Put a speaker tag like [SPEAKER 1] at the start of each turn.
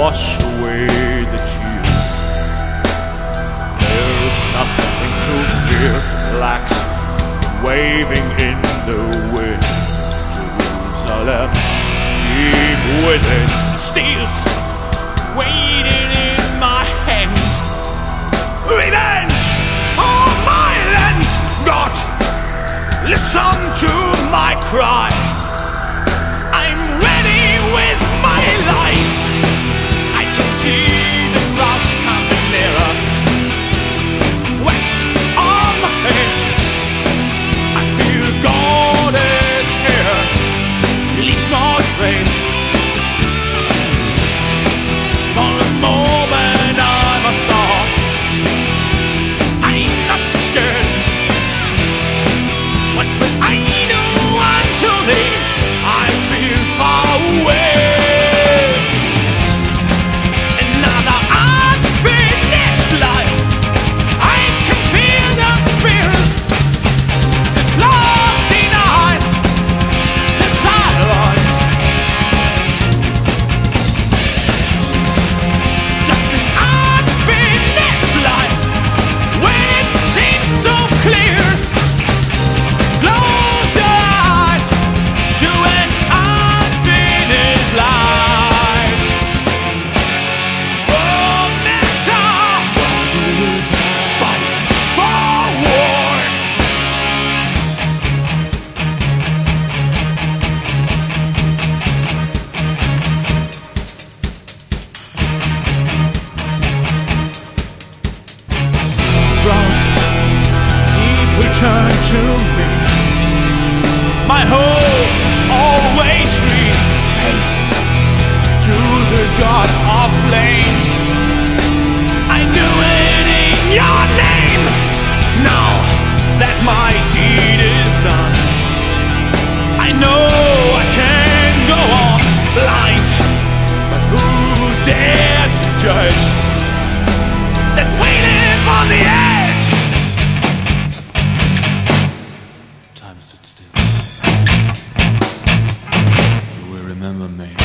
[SPEAKER 1] wash away the tears. There's nothing to fear, relax, waving in the wind. Jerusalem, deep within, Steel's waiting in my hand. Revenge on my land, God, listen to my cry. Return to me. My hope's always free. Faith to the God of flames. I do it in your name. Now that my deed is done, I know I can go on blind. But who dare to judge Time stood still. You will remember me.